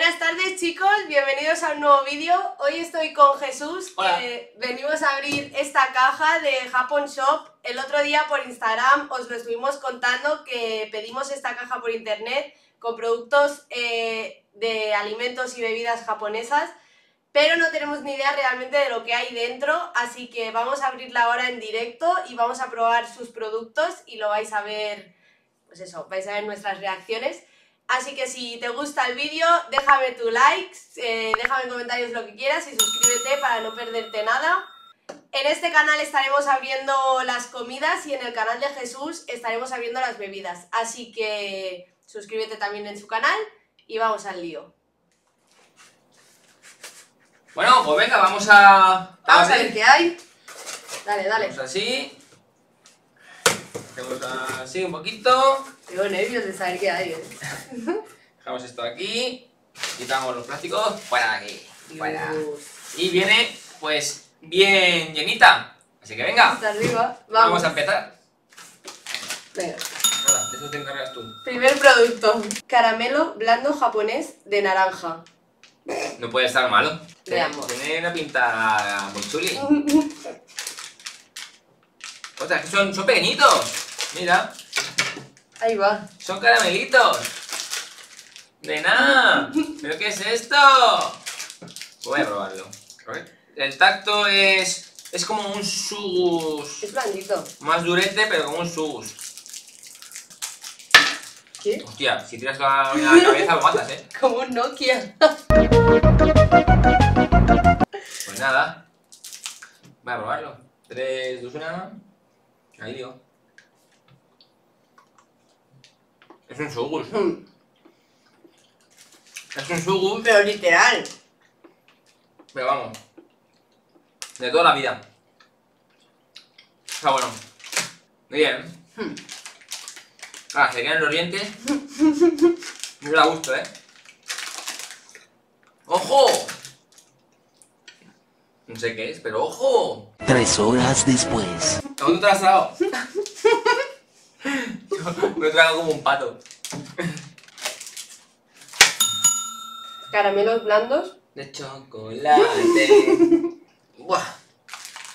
Buenas tardes chicos, bienvenidos a un nuevo vídeo. Hoy estoy con Jesús, Hola. que venimos a abrir esta caja de Japon Shop. El otro día por Instagram os lo estuvimos contando que pedimos esta caja por internet con productos eh, de alimentos y bebidas japonesas, pero no tenemos ni idea realmente de lo que hay dentro, así que vamos a abrirla ahora en directo y vamos a probar sus productos y lo vais a ver, pues eso, vais a ver nuestras reacciones. Así que si te gusta el vídeo, déjame tu like, eh, déjame en comentarios lo que quieras y suscríbete para no perderte nada. En este canal estaremos abriendo las comidas y en el canal de Jesús estaremos abriendo las bebidas. Así que suscríbete también en su canal y vamos al lío. Bueno, pues venga, vamos a. Vamos a ver qué hay. Dale, dale. Hacemos así. Hacemos así un poquito. Tengo nervios de saber qué hay. ¿eh? Dejamos esto aquí. Quitamos los plásticos. Fuera de aquí. Fuera. Y viene, pues, bien llenita. Así que venga. Hasta arriba. Vamos, Vamos. a empezar. Venga. Nada, de eso te encargas tú. Primer producto. Caramelo blando japonés de naranja. No puede estar malo. Veamos. Tiene una pinta muy chuli. Ostras, que son, son pequeñitos. Mira. Ahí va. Son caramelitos. De nada. ¿Pero qué es esto? Voy a probarlo. A ver. El tacto es. Es como un sugus. Es blandito. Más durete, pero como un sugus. ¿Qué? Hostia, si tiras la, la cabeza lo matas, eh. Como un Nokia. Pues nada. Voy a probarlo. 3, 2, 1. Ahí digo. Es un sugus. Mm, Es un sugus. Pero literal. Pero vamos. De toda la vida. Está bueno. Muy bien. Ah, se quedan los dientes. Me da gusto, eh. ¡Ojo! No sé qué es, pero ¡ojo! Tres horas después. ¿Dónde te has tragado? Me he tragado como un pato. Caramelos blandos. De chocolate. Buah.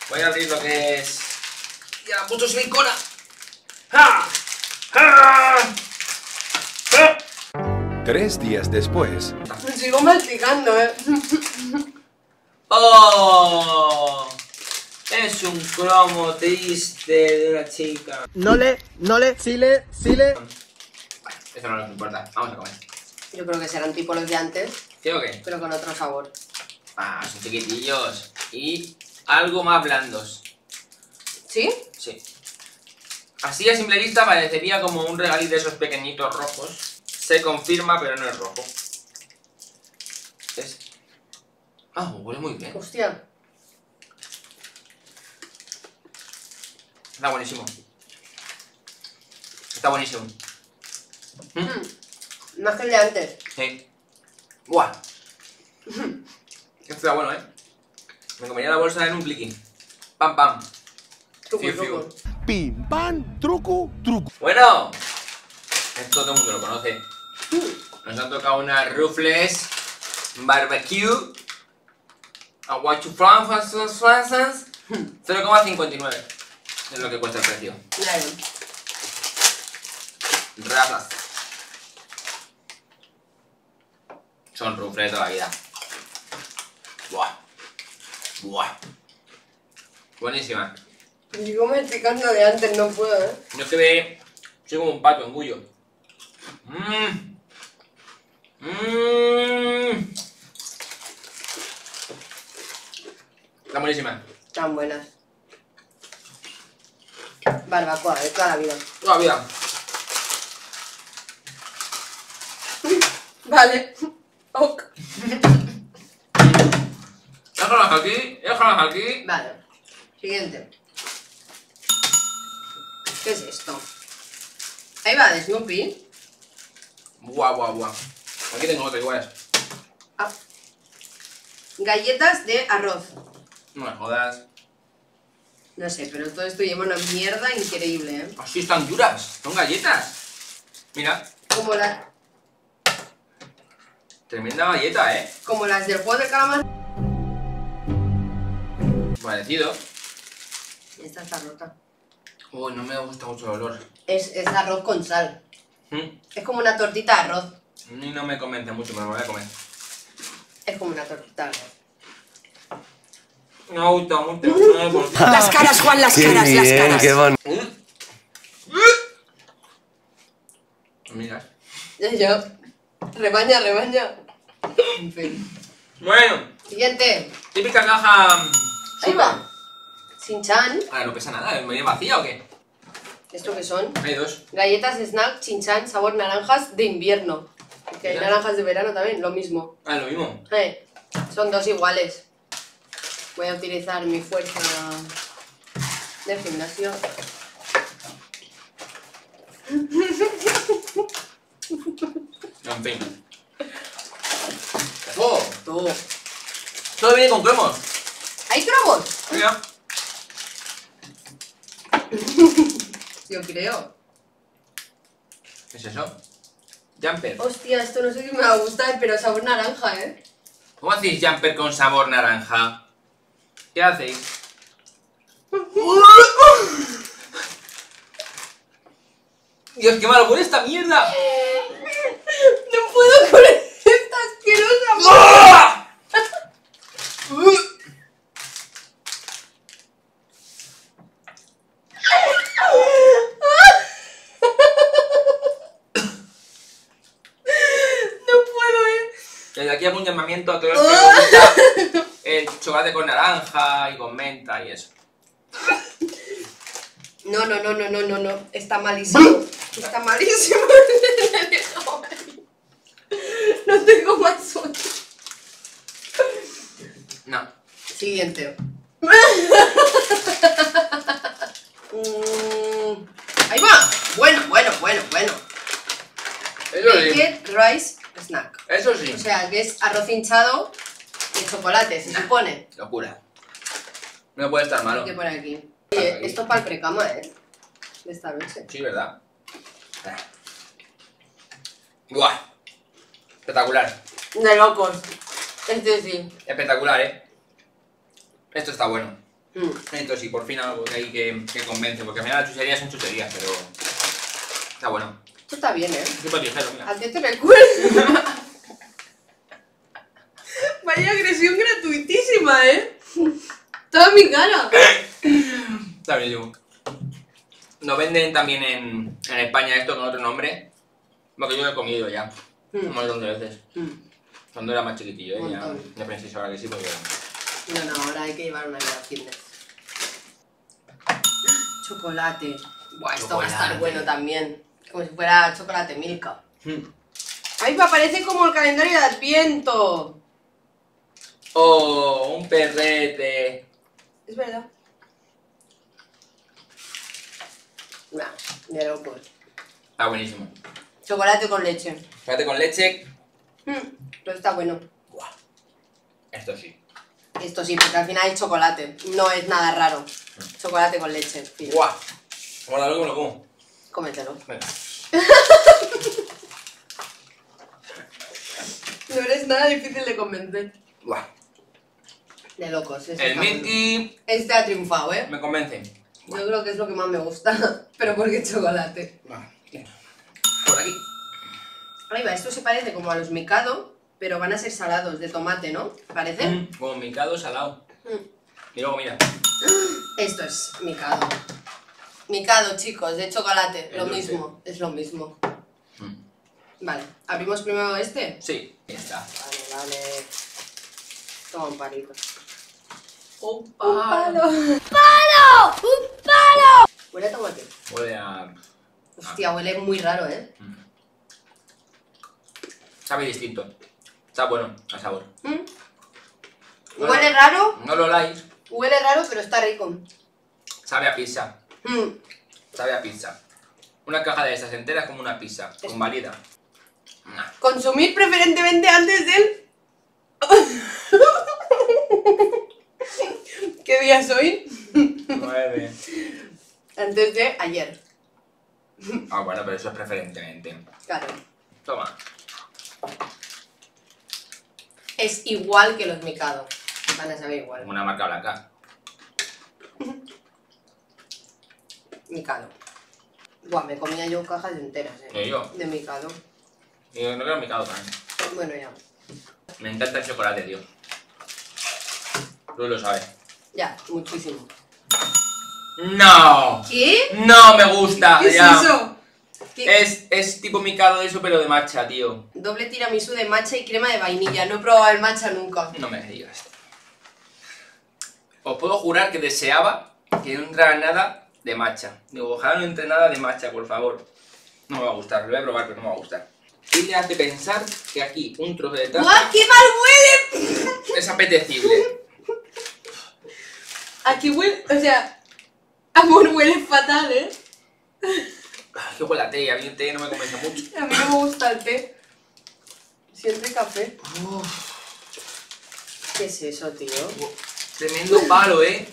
Voy a abrir lo que es. ¡Ya, puto silicona! ¡Ja! ¡Ja! ¡Ja! Tres días después, Sigo masticando, eh. ¡Oh! Es un cromo triste de una chica. No le, no le, sí le, sí le. Eso no nos importa. Vamos a comer. Yo creo que serán tipo los de antes, ¿Sí o qué? pero con otro sabor. Ah, son chiquitillos. Y algo más blandos. ¿Sí? Sí. Así a simple vista parecería como un regalito de esos pequeñitos rojos. Se confirma, pero no es rojo. Es... Ah, huele muy bien. Hostia. Está buenísimo. Está buenísimo. Mm, Más que el de antes. Sí. Buah. Esto está bueno, ¿eh? Me comería la bolsa en un pliquín. Pam, pam. Truco, Fiu, fiu. truco. pim, pam, truco, truco. Bueno. Esto todo el mundo lo conoce. Nos han tocado unas rufles barbecue. A what you from, Francis Francis. 0,59 es lo que cuesta el precio. Claro. Ratas. Son rufles de toda la vida. Buah. Buah. Buenísima. Sigo masticando de antes, no puedo, eh. Yo es que ve. Soy como un pato, engullo. Mmm. Mmm. Está buenísima. Tan buenas. Barbacoa, de toda la vida. Toda la vida. Vale. Ok. Déjalas aquí, déjalas aquí. Vale. Siguiente. ¿Qué es esto? Ahí va, de Snoopy. Buah, buah, buah. Aquí tengo otra iguales. Ah. Galletas de arroz. No me jodas. No sé, pero todo esto lleva una mierda increíble, ¿eh? Así están duras. Son galletas. Mira. Como la... Tremenda galleta, ¿eh? Como las del juego de calamar. Parecido. Esta está rota. Uy, no me gusta mucho el olor. Es, es arroz con sal. Mm, Es como una tortita de arroz. Mí no me convence mucho, pero me lo voy a comer. Es como una tortita de arroz. No me gusta mucho. Me. Las caras, Juan, las Qué caras, las bien, caras. qué bonito. Mira. Yo. Rebaña, rebaña. En fin. Bueno, Siguiente. típica caja. mm, Ahí va. Sin chan. Ah, no pesa nada, ¿es medio vacía o qué? ¿Esto qué son? Hay dos. Galletas snack chinchan sabor naranjas de invierno. Que hay naranjas de verano también, lo mismo. Ah, lo mismo. Eh, son dos iguales. Voy a utilizar mi fuerza de gimnasio. En fin. ¡Oh! Tú. Todo viene con cromos. ¿Hay cromos? Mira. Yo creo. ¿Qué es eso? Jumper. Hostia, esto no sé si me va a gustar, pero sabor naranja, ¿eh? ¿Cómo hacéis jumper con sabor naranja? ¿Qué hacéis? Dios, qué mal huele esta mierda. No puedo con esta asquerosa. No puedo, ¿eh? Desde aquí hago un llamamiento a todos los que el chocolate con naranja y con menta y eso. No, no, no, no, no, no, no. Está malísimo. Está malísimo. No tengo más suerte. No. Siguiente. Mm, ahí va. Bueno, bueno, bueno, bueno. Eso sí. Naked Rice Snack. Eso sí. O sea, que es arroz hinchado de chocolate, se supone. Locura. No puede estar malo. ¿Qué por aquí? Oye, esto es para el precama, ¿eh? De esta noche. Sí, ¿verdad? Ah. Buah. Espectacular. De locos. Este sí. Espectacular, ¿eh? Esto está bueno. Mm. Esto sí, por fin algo que hay que, que convence. Porque al final las chucherías son chucherías, pero... Está bueno. Esto está bien, ¿eh? Súper ligero, mira. ¿A te recuerda? Vaya agresión gratuitísima, ¿eh? Toda mi cara. Está bien, Nos venden también en, en España esto con otro nombre. Porque yo lo he comido ya. Mm. Un montón de veces. Mm. Cuando era más chiquitillo, ¿eh? Ya, ya penséis ahora que sí, porque... No, no, ahora hay que llevar una vida fitness. Chocolate. Buah, esto va a estar bueno también. Como si fuera chocolate Milka. Mm. ¡Ay, me parece como el calendario de Adviento! Oh, un perrete. Es verdad. Nah, de locos. Está buenísimo. Chocolate con leche. Chocolate con leche. Mm, pero está bueno. Buah. Esto sí. Esto sí, porque al final es chocolate. No es nada raro. Chocolate con leche. fin. Luego me lo como. Cómetelo. Venga. No eres nada difícil de convencer. Buah. De locos. eso El está Este ha triunfado, ¿eh? me convence. Yo creo que es lo que más me gusta. Pero porque es chocolate. Buah. Por aquí. Ahí va, esto se parece como a los Mikado, pero van a ser salados de tomate, ¿no? ¿Parece? Mm, Como micado salado. Mm. Y luego mira. Esto es Mikado. Mikado, chicos, de chocolate. El Lo dulce. mismo, es lo mismo. Mm. Vale, ¿abrimos primero este? Sí, ya está. Vale, vale. Toma un palito. Un palo! ¡Un palo! ¡Un palo! Huele a tomate. Huele a. Hostia, huele muy raro, ¿eh? Sabe distinto. Está bueno al sabor. ¿Mm? Bueno. Huele raro, No lo likes. huele raro, pero está rico. Sabe a pizza. Mm. Sabe a pizza. Una caja de esas enteras como una pizza. Convalida. Nah. Consumir preferentemente antes del... ¿Qué día es hoy? Nueve. Antes de ayer. Ah, bueno, pero eso es preferentemente. Claro. Toma. Es igual que los Mikado. Van a saber igual. Como una marca blanca. Mikado. Buah, me comía yo cajas enteras, Y eh. yo. De Mikado. Y yo no quiero mi también. Bueno, ya. Me encanta el chocolate, tío. Tú lo sabes. Ya, muchísimo. ¡No! ¿Qué? ¡No me gusta! ¿Qué es ya. eso? ¿Qué- Es, es tipo micado de eso, pero de matcha, tío. Doble tiramisú de matcha y crema de vainilla. No he probado el matcha nunca. No me digas. Os puedo jurar que deseaba que no entrara nada de matcha. Digo, ojalá no entre nada de matcha, por favor. No me va a gustar, lo voy a probar, pero no me va a gustar. Y le hace pensar que aquí un trozo de taza ¡Guau, qué mal huele! es apetecible. Aquí huele, o sea, amor huele fatal, ¿eh? Ay, qué huele a té, y a mí el té no me convence mucho. A mí no me gusta el té. Siempre café. ¿Qué es eso, tío? Tremendo palo, ¿eh?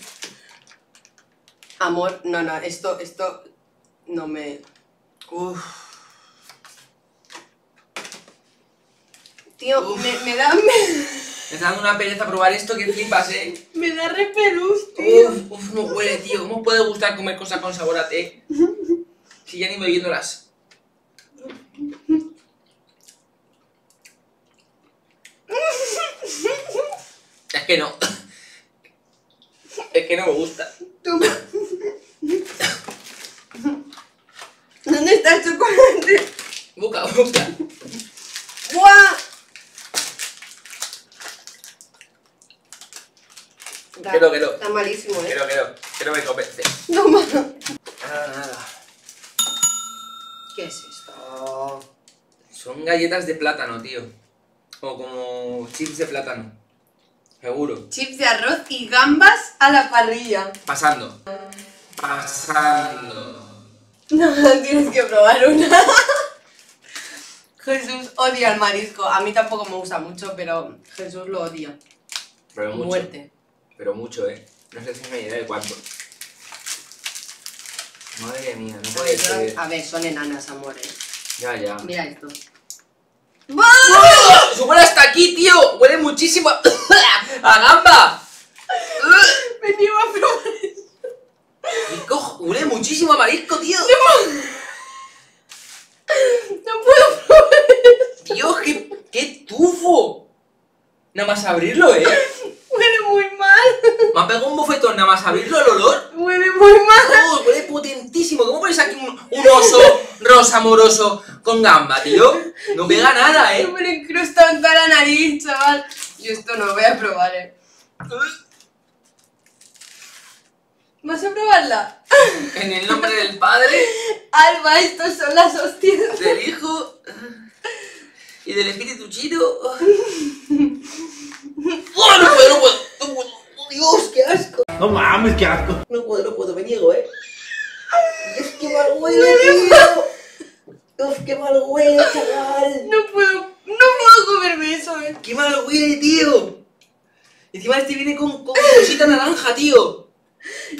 Amor, no, no, esto, esto no me... Uf. Tío, Uf. me, me da... Me, Me está dando una pereza probar esto que flipas, ¿eh? me da repelús, tío. Uf, uf, no huele, tío. ¿Cómo puede gustar comer cosas con sabor a té? Si ya ni me viéndolas. Es que no. Es que no me gusta. Toma. ¿Dónde está el chocolate? Busca, busca. ¡Buah! Da- que no. Está malísimo, ¿eh? Que no, que no. Que no me convence. Toma. Nada, nada. ¿Qué es esto? Son galletas de plátano, tío. O como chips de plátano. Seguro. Chips de arroz y gambas a la parrilla. Pasando. Pasando. No, tienes que probar una. Jesús odia el marisco. A mí tampoco me gusta mucho, pero Jesús lo odia. Pero mucho. Muerte. Pero mucho, eh. No sé si me idea de cuánto. Madre mía, no puede Pues, ser. a ver, son enanas, amores. Ya, ya. Mira esto. ¡Se huele hasta aquí, tío! ¡Huele muchísimo a, a gamba! Venía a probar cojo- huele muchísimo a marisco, tío. No puedo probar Dios, qué, qué tufo. Nada más abrirlo, eh. Me ha pegado un bofetón nada más abrirlo el olor. Huele muy mal. Oh, huele potentísimo. ¿Cómo pones aquí un, un oso rosa amoroso con gamba, tío? No pega nada, eh. Me lo incrusta en toda la nariz, chaval. Yo esto no lo voy a probar, eh. ¿Vas a probarla? En el nombre del Padre, Alba, estos son las hostias. del Hijo y del Espíritu Chino. ¡Oh, no puedo, no puedo! ¡No puedo! ¡Oh, ¡Dios, qué asco! No mames, qué asco. No puedo, no puedo, me niego, ¿eh? ¡Dios, qué mal huele, tío! ¡Uf, qué mal huele, chaval! No puedo, no puedo comerme eso, eh. ¡Qué mal huele, tío! Encima este viene con, con cosita naranja, tío.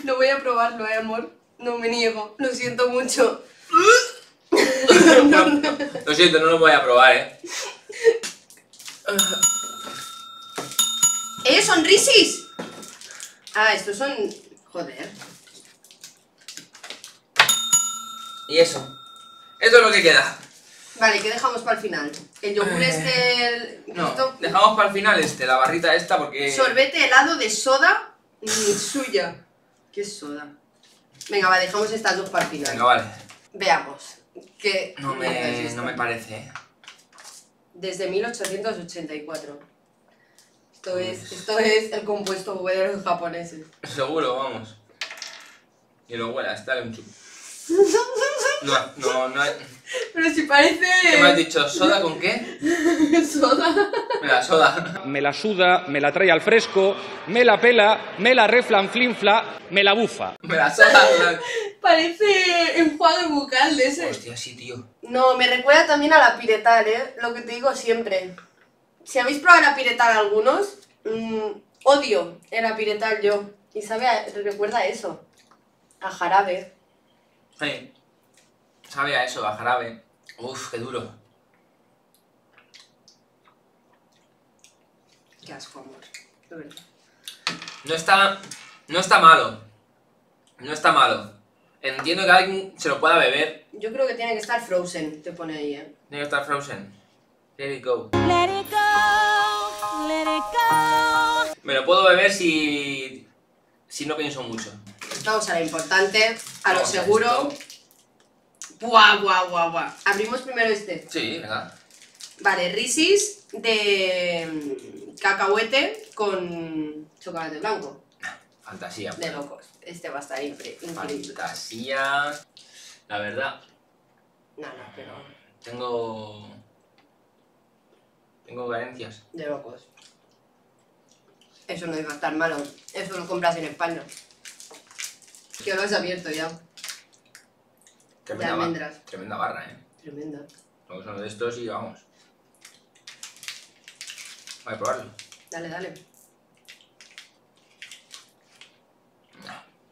No voy a probarlo, eh, amor. No me niego. Lo siento mucho. Lo siento, no lo voy a probar, ¿eh? ¡Eh, son risis! Ah, estos son... Joder. Y eso. Esto es lo que queda. Vale, ¿qué dejamos para el final? El yogur este... el- No, esto- dejamos para el final este, la barrita esta, porque... Sorbete helado de soda suya. ¿Qué soda? Venga, va, dejamos estas dos para el final. Venga, vale. Veamos. ¿Qué No me, no me parece, ¿eh? Desde 1884. Esto es, esto es el compuesto V de los japoneses. Seguro, vamos. Y lo huela, está un chup. No, no, no hay... Pero si parece... ¿Qué me has dicho? ¿Soda con qué? soda. Mira, soda. me la suda, me la trae al fresco, me la pela, me la reflanflinfla, me la bufa. Me la soda. Parece enjuague bucal de ese. Hostia, sí, tío. No, me recuerda también a la piretal, ¿eh? Lo que te digo siempre. Si habéis probado la piretal algunos, mm, odio el apiretal yo. Y sabe, a- recuerda eso. A jarabe. Sí. Sabe a eso, a jarabe. Uf, qué duro. Qué asco, amor. De verdad. No está. No está malo. No está malo. Entiendo que alguien se lo pueda beber. Yo creo que tiene que estar frozen, te pone ahí, ¿eh? Tiene que estar frozen. Let it go, let it go. Me lo puedo beber si. Si no pienso mucho. Vamos a lo importante, a lo seguro. Buah, buah, buah, buah. Abrimos primero este. Sí, ¿verdad? Vale, Risis de mm, cacahuete con chocolate blanco. Fantasía. De locos. Este va a estar incre- increíble. Fantasía. La verdad, No, no, pero tengo. Tengo carencias. de locos. Eso no iba a estar malo. Eso lo compras en España. Que lo has abierto ya. Tremenda, tremenda barra, ¿eh? Tremenda. Vamos a uno de estos y vamos. Voy a probarlo. Dale, dale.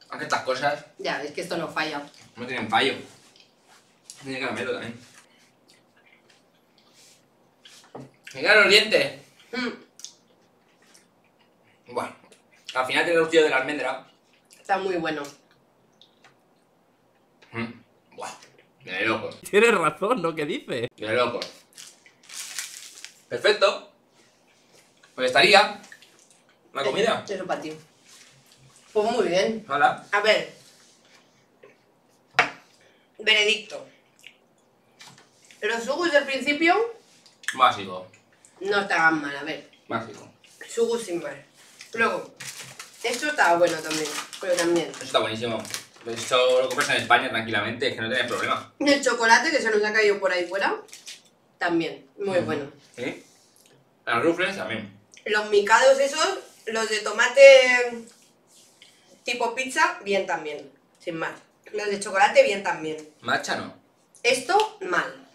Aunque estas cosas Ya, es que esto no falla. no tienen fallo. Tiene caramelo también. Me quedan los dientes. Mm, Bueno, al final tiene el gustillo de la almendra. está muy bueno. Mm. Buah, de locos. Tienes razón, ¿no? ¿Qué dice? De locos. Perfecto. Pues estaría. La comida. Eso para ti. Pues muy bien. Hola. A ver. Veredicto. Los sugus del principio Básico. no estaban mal, a ver. Básico. Sugus sin mal. Luego, esto estaba bueno también, pero también. Eso está buenísimo. Esto lo compras en España tranquilamente, es que no tienes problema. El chocolate que se nos ha caído por ahí fuera, también, muy bueno. ¿Sí? Las rufles también. Los micados esos, los de tomate tipo pizza, bien también, sin más. Los de chocolate, bien también. Matcha no. Esto, mal.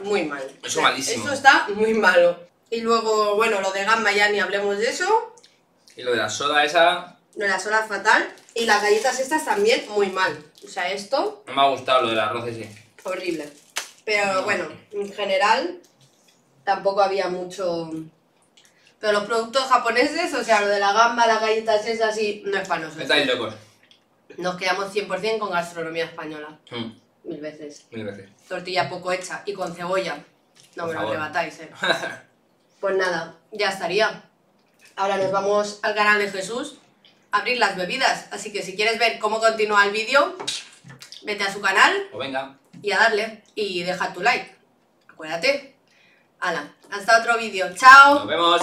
Muy mal. Eso malísimo. Eso está muy malo. Y luego, bueno, lo de gamba ya ni hablemos de eso. Y lo de la soda esa, Lo de la sola fatal. Y las galletas estas también muy mal. O sea, esto, no me ha gustado lo del arroz ese. horrible. Pero bueno, en general, tampoco había mucho... Pero los productos japoneses, o sea, lo de la gamba, las galletas esas, sí, no es para nosotros. Estáis locos. Nos quedamos 100% con gastronomía española. Mm, Mil veces. Mil veces. Tortilla poco hecha y con cebolla. No Por me lo favor. arrebatáis, eh. Pues nada, ya estaría. Ahora nos vamos al canal de Jesús a abrir las bebidas. Así que si quieres ver cómo continúa el vídeo, vete a su canal Pues venga. y a darle. Y deja tu like. Acuérdate. Hala, hasta otro vídeo. ¡Chao! Nos vemos.